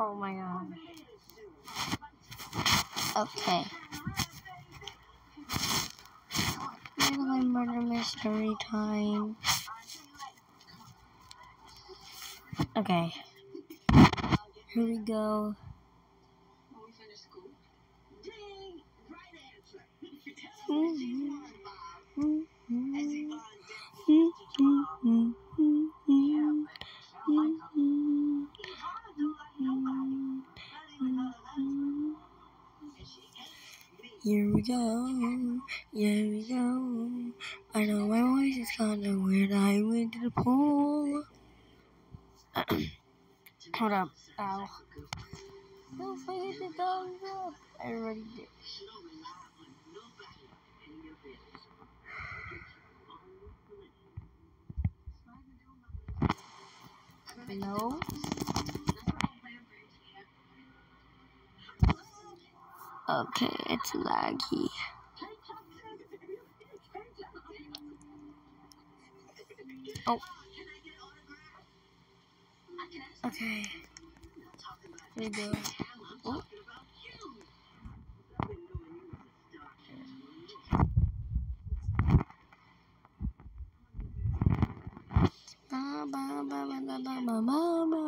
Oh my god. Okay. Really murder mystery time. Okay. Here we go. Mm-hmm. Mm-hmm. Mm-hmm. Here we go, here we go. I know my voice is kinda weird. I went to the pool. Hold up, ow. Don't forget the thumbs up. I already did. No. Okay, it's laggy. Oh. Okay. Here we go. Oh. Ba ba ba ba ba ba ba ba.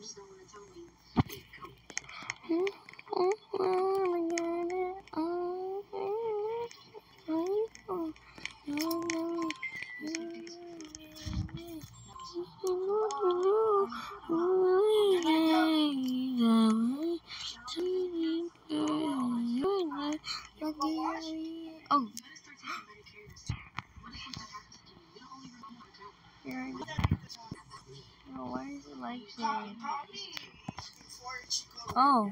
job. here I go. Oh, why is it like that? Oh.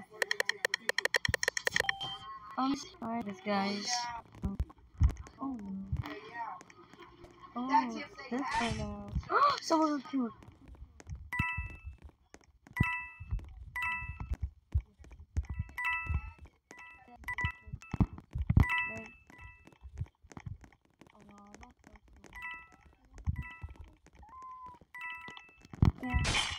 I'm sorry, this guys. Oh. Oh, this one now. Someone killed. Oh!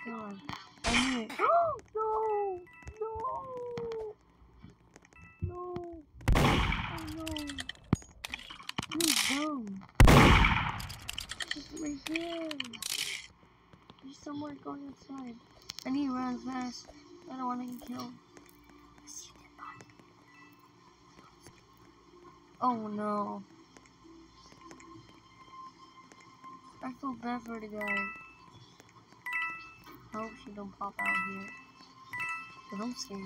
Him. I knew it. no! No! No! Oh no! He's dumb. He's right here. He's somewhere going outside. I need to run fast. I don't want to get killed. Oh no. I feel bad for the guy. Hope she don't pop out here. But I'm scared.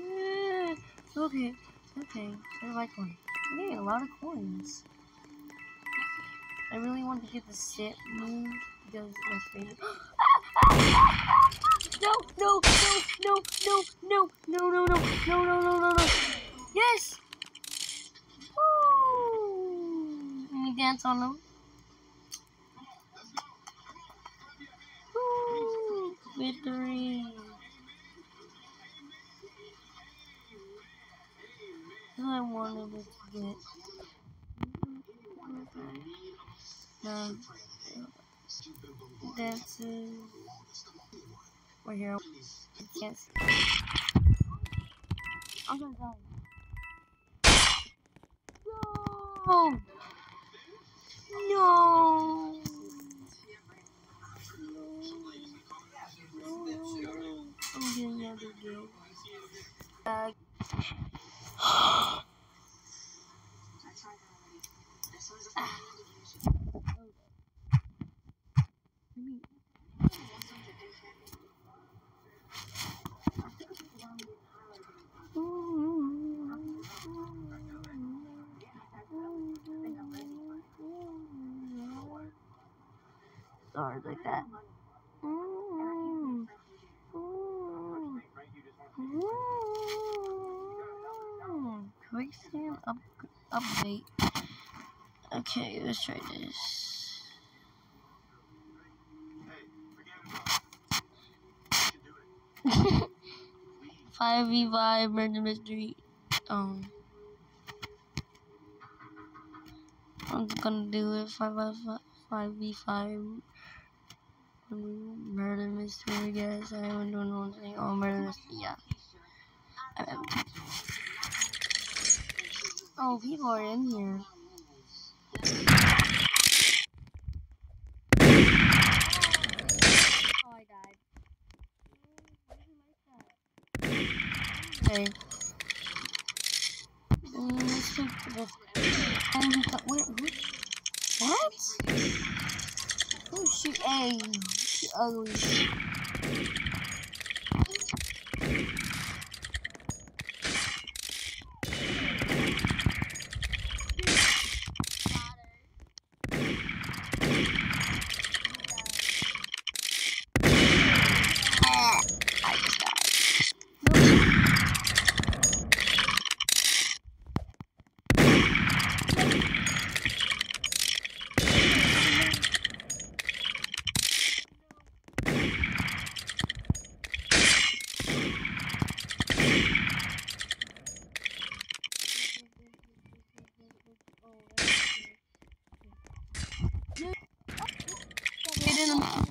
Eh, Okay, okay. I like one. Getting a lot of coins. I really want to get the sit move because my favorite. No, no, no, no, no, no, no, no, no, no, no, no, no, no. Yes! Woo! Let me dance on them. Victory! That's I wanted it to get. No. Dances. We're here. I can't see. I'm gonna die. No, no, Uh, Sorry, like that. Up update. Okay, let's try this. Five v five murder mystery. Um, I'm gonna do it five v five. Five v five. Murder mystery, I guess. I know what I'm saying. Oh, murder mystery, yeah. Um, Oh, people are in here. Oh, I died. Okay. Mm, let's this. What? What? Oh, she, hey, she ugly. In a